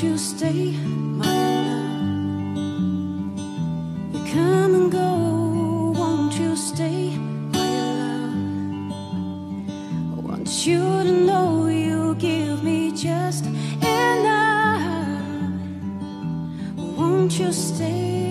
Won't you stay, my love? You come and go, won't you stay, my love? Want you to know you give me just enough. Won't you stay?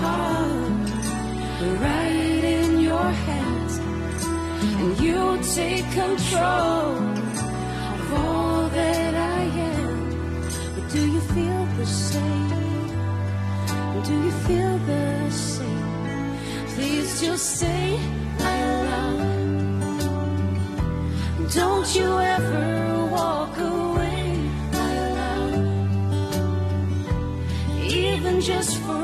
Heart right in your hands, and you take control of all that I am. But do you feel the same? Do you feel the same? Please just say, my love. Don't you ever walk away, my love. Even just for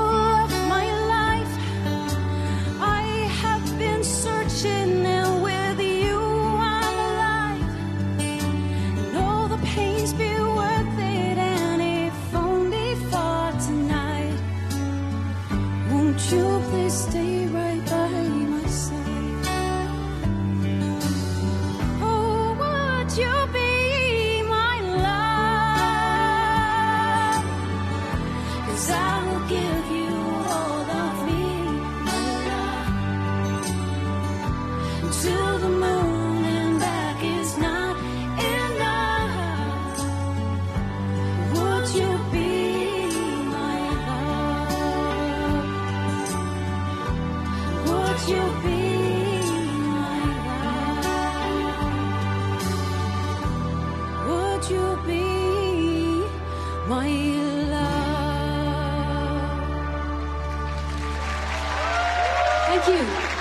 my love? Thank you.